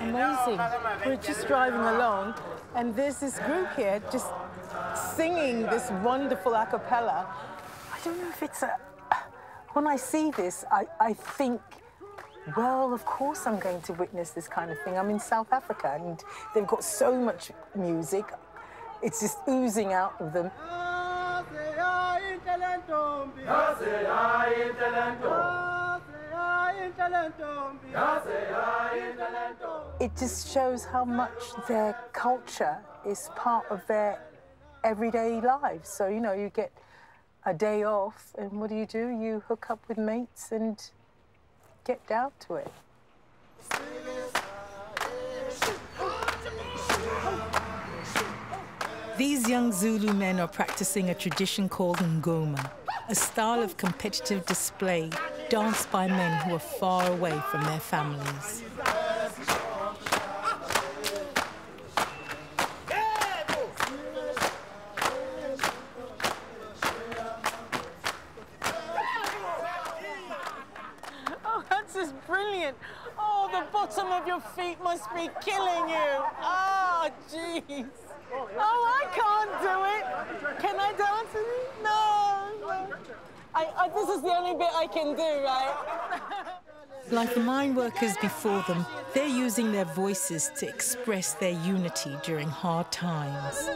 Amazing. We're just driving along, and there's this group here just singing this wonderful a cappella. I don't know if it's a. When I see this, I, I think, well, of course I'm going to witness this kind of thing. I'm in South Africa, and they've got so much music. It's just oozing out of them. It just shows how much their culture is part of their everyday lives. So, you know, you get a day off, and what do you do? You hook up with mates and get down to it. These young Zulu men are practicing a tradition called ngoma, a style of competitive display danced by men who are far away from their families. Oh, that's just brilliant. Oh, the bottom of your feet must be killing you. Oh, jeez. Oh, I can't do it. Can I dance no. I, I, this is the only bit I can do, right? like the mine workers before them, they're using their voices to express their unity during hard times.